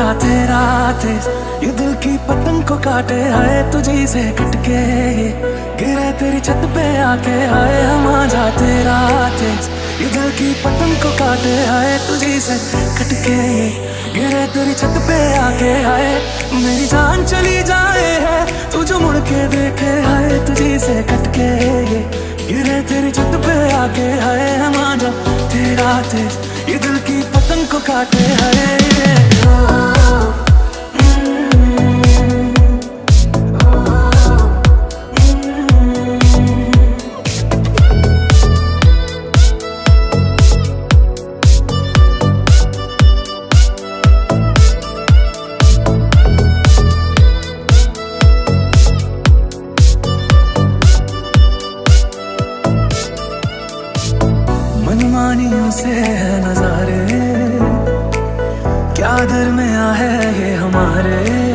थे ये दिल की पतंग को काटे आए तुझे से कटके गिरे तेरी छत पे आके आए हम आ जाते राते। ये दिल की पतंग को काटे आए तुझी से कटके गिरे तेरी छत पे आके आए मेरी जान चली जाए है। तू जो मुड़ के देखे आए तुझे से कटके गिरे तेरी छत पे आके आए हम आ जा तेरा तेज ये दिल की पतंग को काटे आए मनमानियों से है नजारे। क्या दर में आ है ये हमारे?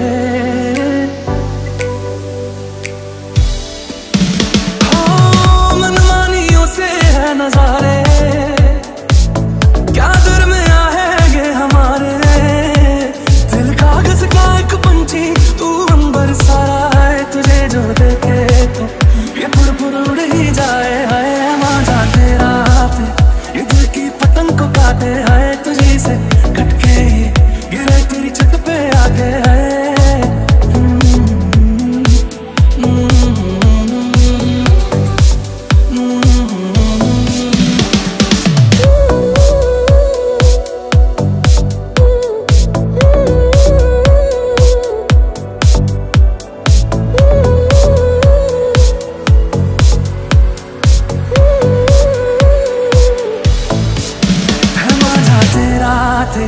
थे।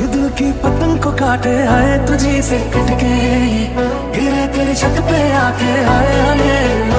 ये दिल की पतंग को काटे आए तुझे से कटके। गिरे तेरी छत पे आके आए हमें